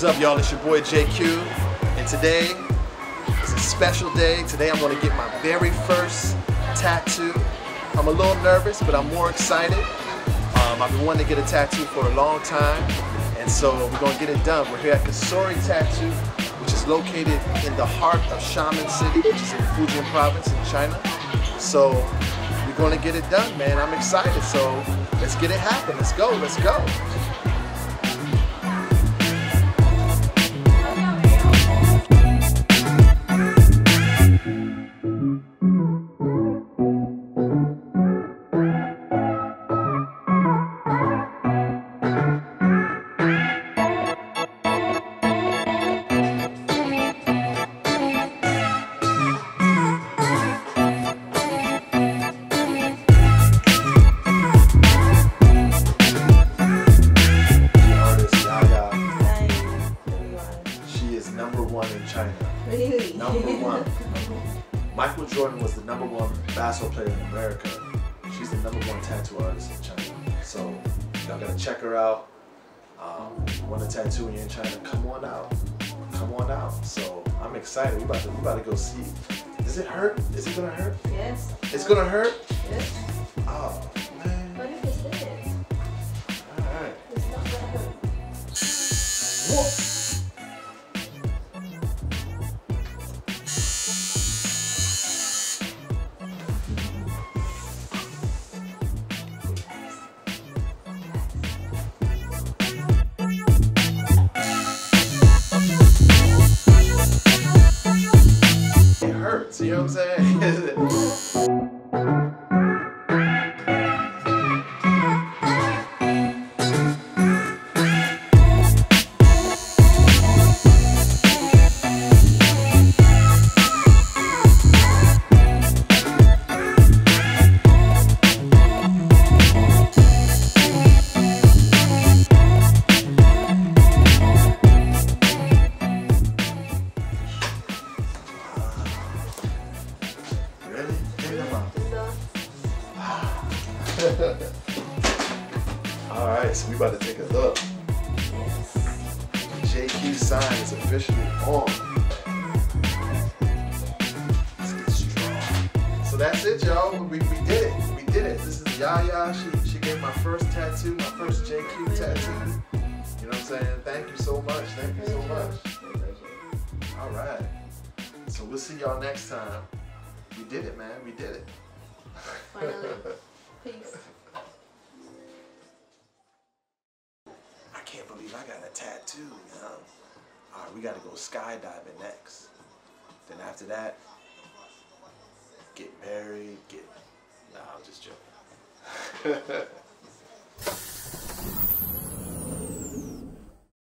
What's up, y'all? It's your boy JQ, and today is a special day. Today I'm going to get my very first tattoo. I'm a little nervous, but I'm more excited. Um, I've been wanting to get a tattoo for a long time, and so we're going to get it done. We're here at Kasori Tattoo, which is located in the heart of Xiamen City, which is in Fujian Province in China. So we're going to get it done, man. I'm excited. So let's get it happen. Let's go. Let's go. Really? Number one. Michael Jordan was the number one basketball player in America. She's the number one tattoo artist in China. So y'all gotta check her out. Um, want a tattoo when you're in China? Come on out. Come on out. So I'm excited. We about to we about to go see. Does it hurt? Is it gonna hurt? yes. It's gonna hurt? Yes. Oh you know what I'm mm-hmm. All right, so we about to take a look. JQ sign is officially on. So that's it, y'all. We, we did it. We did it. This is Yaya. She she gave my first tattoo, my first JQ tattoo. You know what I'm saying? Thank you so much. Thank you so much. All right. So we'll see y'all next time. We did it, man. We did it. Finally. Peace. I can't believe I got a tattoo, you know. All right, we got to go skydiving next. Then after that, get married, get. Nah, I'm just joking.